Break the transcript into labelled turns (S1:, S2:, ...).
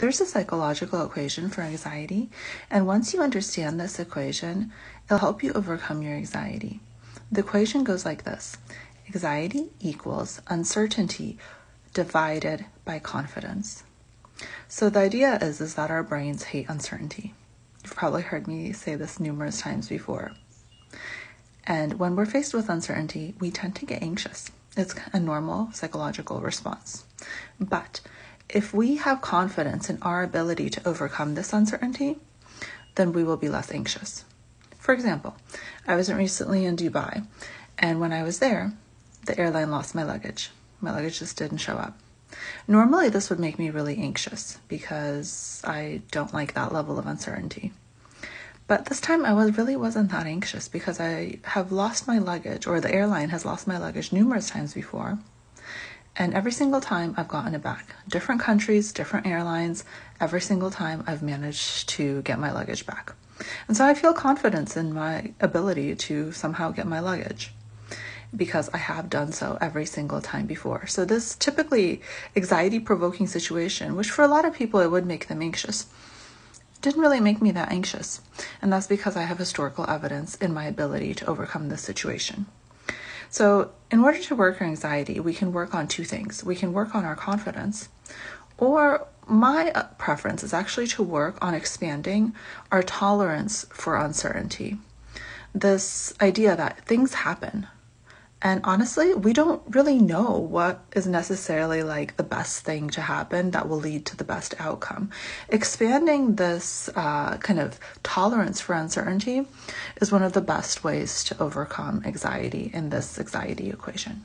S1: there's a psychological equation for anxiety, and once you understand this equation, it'll help you overcome your anxiety. The equation goes like this anxiety equals uncertainty divided by confidence. So the idea is, is that our brains hate uncertainty. You've probably heard me say this numerous times before. And when we're faced with uncertainty, we tend to get anxious. It's a normal psychological response. But if we have confidence in our ability to overcome this uncertainty, then we will be less anxious. For example, I was recently in Dubai, and when I was there, the airline lost my luggage. My luggage just didn't show up. Normally, this would make me really anxious because I don't like that level of uncertainty. But this time I was really wasn't that anxious because I have lost my luggage or the airline has lost my luggage numerous times before. And every single time I've gotten it back. Different countries, different airlines, every single time I've managed to get my luggage back. And so I feel confidence in my ability to somehow get my luggage because I have done so every single time before. So this typically anxiety provoking situation, which for a lot of people it would make them anxious, didn't really make me that anxious. And that's because I have historical evidence in my ability to overcome this situation. So, in order to work our anxiety, we can work on two things. We can work on our confidence, or my uh, preference is actually to work on expanding our tolerance for uncertainty. This idea that things happen, and honestly, we don't really know what is necessarily like the best thing to happen that will lead to the best outcome. Expanding this uh, kind of tolerance for uncertainty is one of the best ways to overcome anxiety in this anxiety equation.